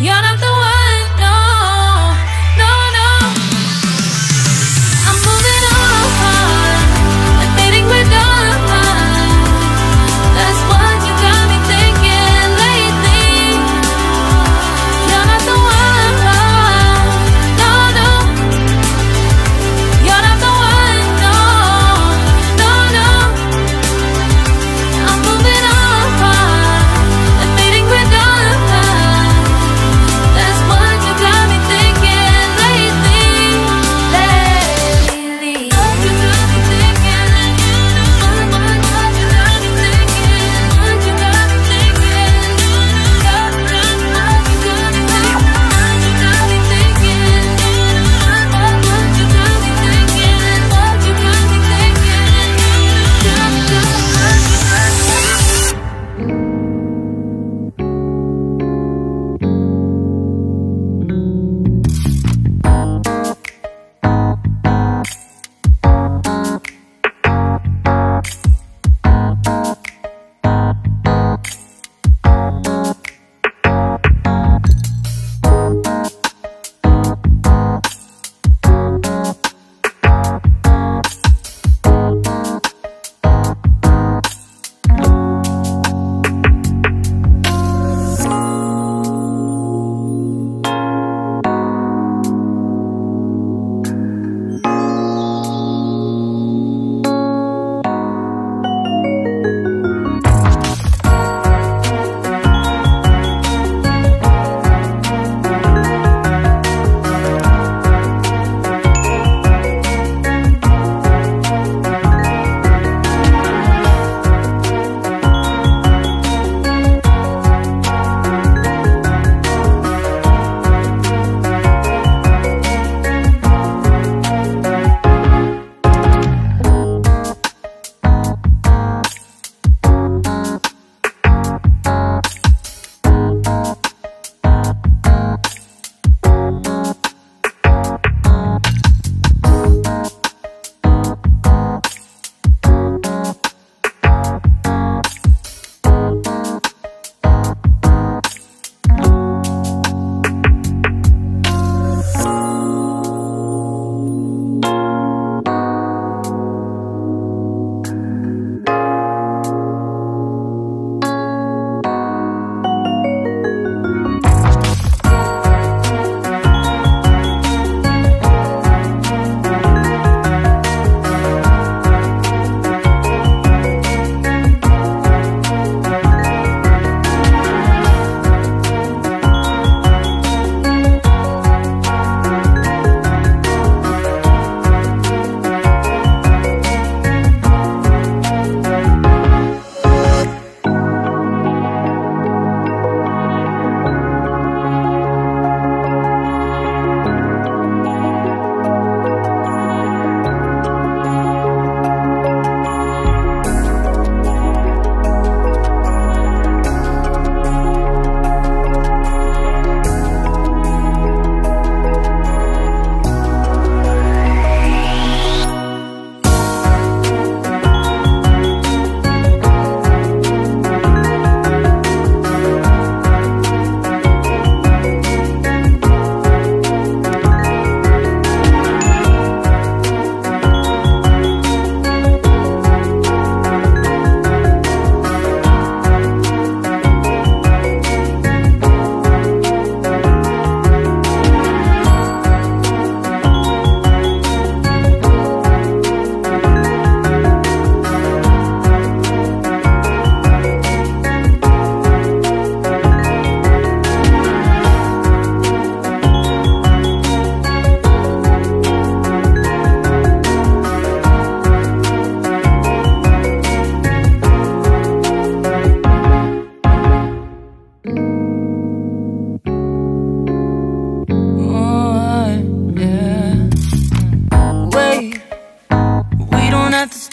You're not.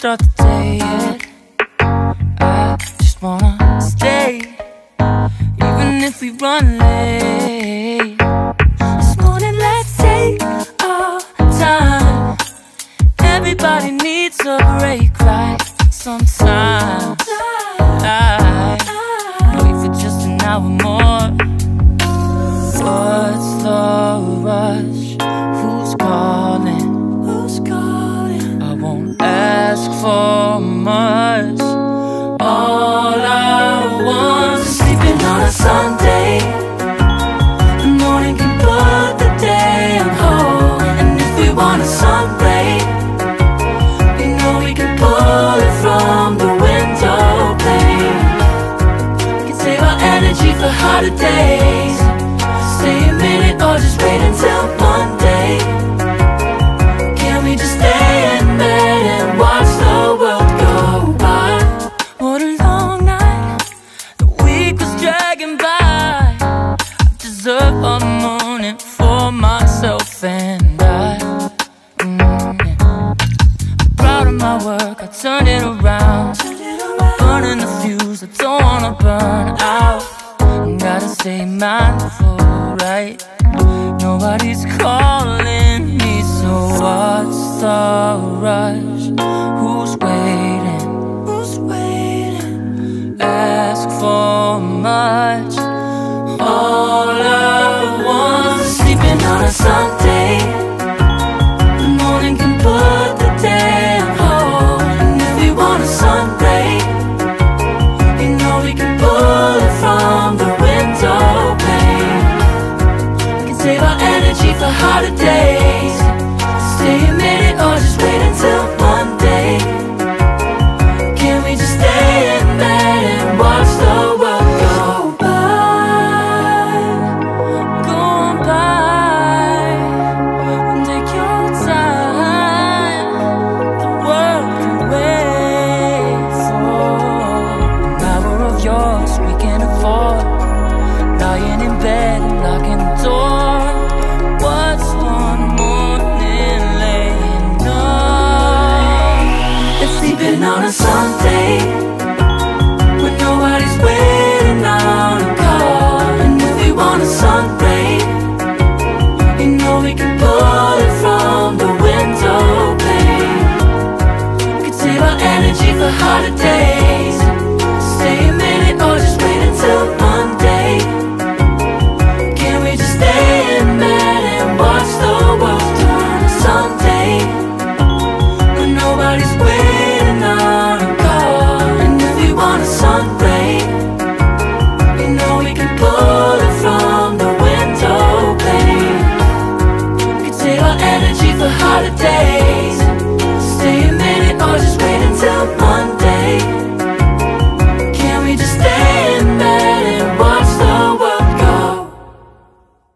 start the day yet I just wanna stay Even if we run late. This morning let's take our time. Everybody needs a break, right? Sometimes myself and I mm, I'm proud of my work, I turned it around I'm burning the fuse, I don't wanna burn out Gotta stay mindful, right? Nobody's calling me, so what's the rush? Who's waiting? Who's waiting? Ask for much something sleeping on a Sunday.